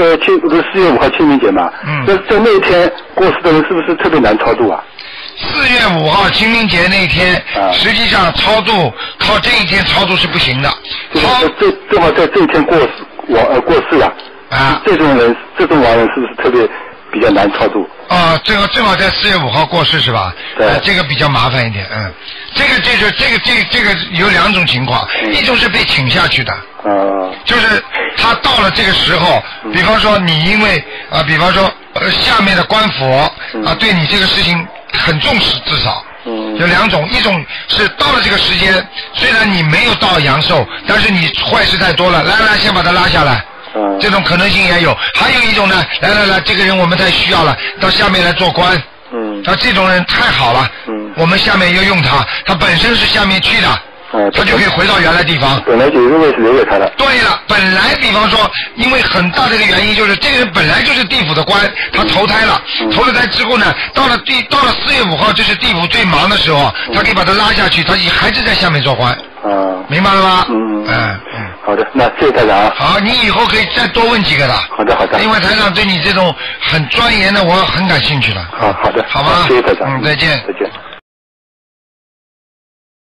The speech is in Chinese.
呃清不是四月五号清明节嘛？嗯。那在那一天过世的人是不是特别难超度啊？四月五号清明节那天，啊。实际上超度靠这一天超度是不行的，就是超这正好在这一天过世亡呃过世了，啊。这种人这种亡人是不是特别比较难超度？啊，正好正好在四月五号过世是吧？对。呃这个比较麻烦一点，嗯，这个这个这个这个这个有两种情况，嗯。一种是被请下去的，啊。就是他到这个时候，嗯。比方说你因为啊、比方说呃下面的官府啊、嗯对你这个事情很重视，至少。嗯。有两种，一种是到了这个时间，虽然你没有到阳寿，但是你坏事太多了，来来，先把他拉下来，嗯。这种可能性也有。还有一种呢，来来来，这个人我们太需要了，到下面来做官。嗯。他这种人太好了，嗯。我们下面要用他，他本身是下面去的，嗯他就可以回到原来地方。本来就有一个位置留给他的。对了，本来比方说，因为很大的一个原因就是这个人本来就是地府的官，他投胎了，嗯投了胎之后呢，到了地到了四月五号，就是地府最忙的时候，他可以把他拉下去，他也还是在下面做官，啊，明白了吗？嗯嗯嗯。好的，那谢谢台长啊。好，你以后可以再多问几个的。好的好的因为台长对你这种很钻研的，我很感兴趣的。好好的好吧。谢谢台长嗯，再见。再见。